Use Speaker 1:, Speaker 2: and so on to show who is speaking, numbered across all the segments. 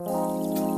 Speaker 1: Thank you.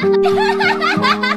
Speaker 1: 哈哈哈哈哈！